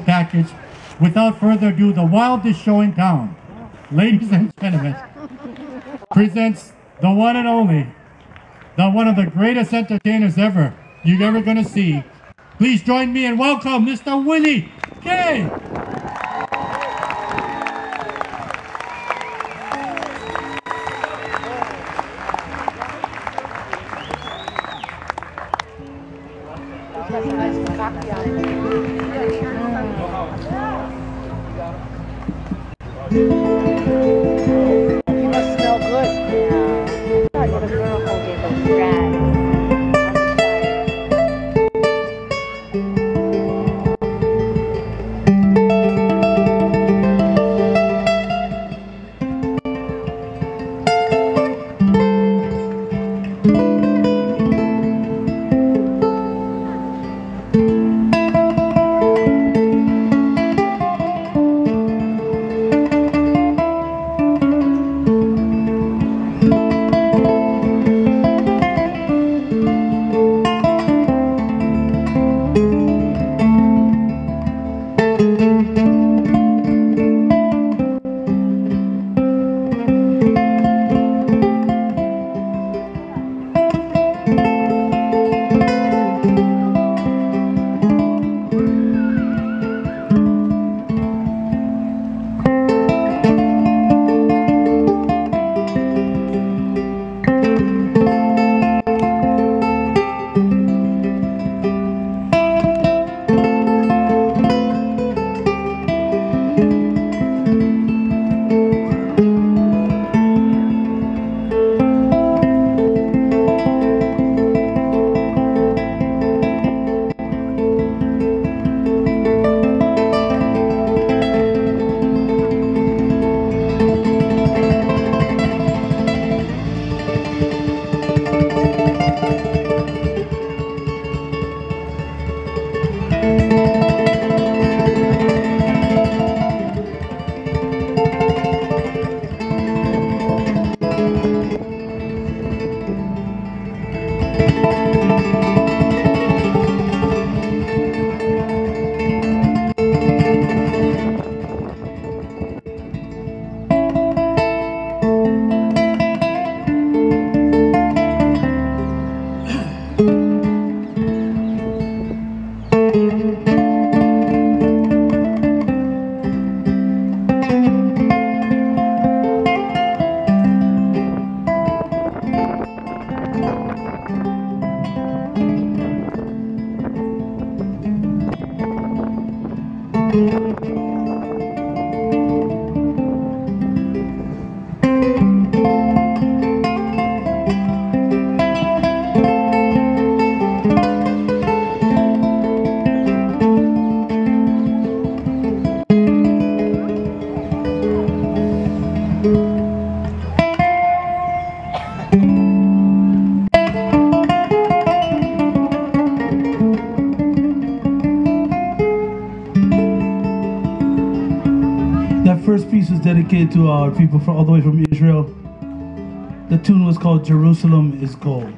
package. Without further ado, the wildest show in town, ladies and gentlemen, presents the one and only, the one of the greatest entertainers ever you're ever gonna see. Please join me and welcome Mr. Willie K. You Música dedicated to our people from all the way from Israel. The tune was called Jerusalem is Gold.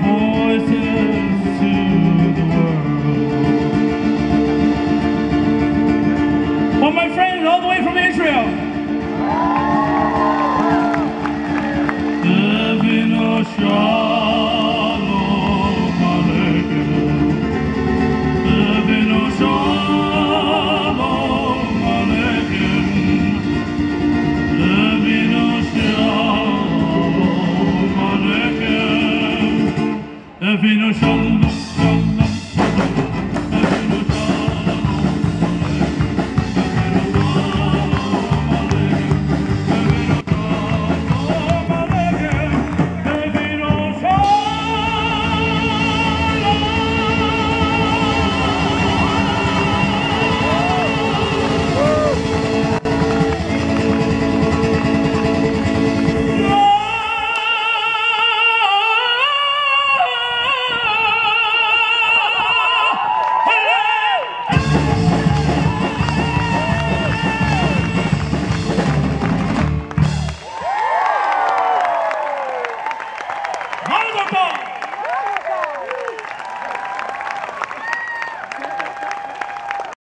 Oh. 我